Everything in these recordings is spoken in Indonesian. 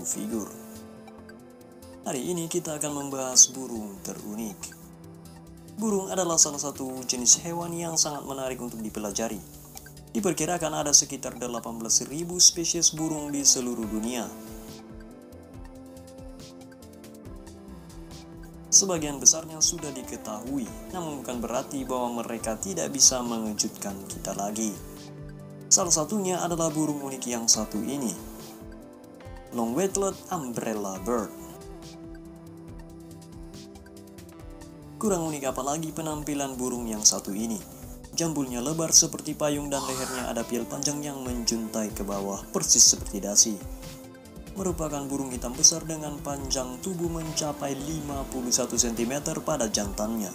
figur. Hari ini kita akan membahas burung terunik. Burung adalah salah satu jenis hewan yang sangat menarik untuk dipelajari. Diperkirakan ada sekitar 18.000 spesies burung di seluruh dunia. Sebagian besarnya sudah diketahui, namun bukan berarti bahwa mereka tidak bisa mengejutkan kita lagi. Salah satunya adalah burung unik yang satu ini, Long-Wheatled Umbrella Bird. Kurang unik apalagi penampilan burung yang satu ini. Jambulnya lebar seperti payung dan lehernya ada piel panjang yang menjuntai ke bawah persis seperti dasi. Merupakan burung hitam besar dengan panjang tubuh mencapai 51 cm pada jantannya.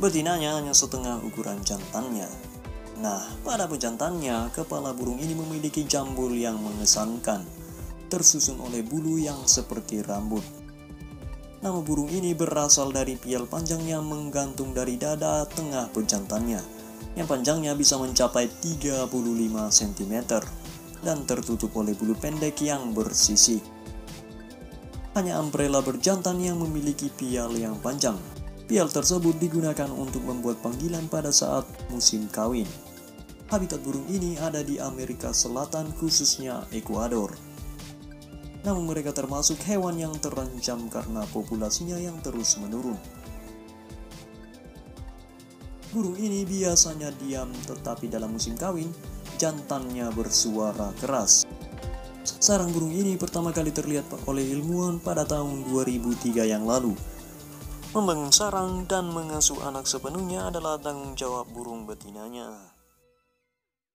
Betinanya hanya setengah ukuran jantannya. Nah, pada pejantannya, kepala burung ini memiliki jambul yang mengesankan, tersusun oleh bulu yang seperti rambut. Nama burung ini berasal dari piel panjang yang menggantung dari dada tengah pejantannya, yang panjangnya bisa mencapai 35 cm dan tertutup oleh bulu pendek yang bersisik. Hanya umbrella berjantan yang memiliki pial yang panjang. Pial tersebut digunakan untuk membuat panggilan pada saat musim kawin. Habitat burung ini ada di Amerika Selatan khususnya Ekuador namun mereka termasuk hewan yang terancam karena populasinya yang terus menurun. Burung ini biasanya diam tetapi dalam musim kawin, jantannya bersuara keras. Sarang burung ini pertama kali terlihat oleh ilmuwan pada tahun 2003 yang lalu. Membangun sarang dan mengasuh anak sepenuhnya adalah tanggung jawab burung betinanya.